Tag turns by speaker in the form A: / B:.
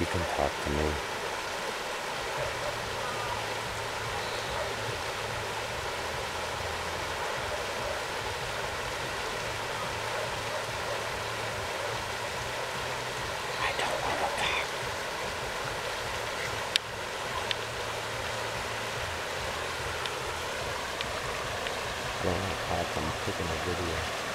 A: You can talk to me. I don't want to talk. I don't want to talk. I'm taking a video.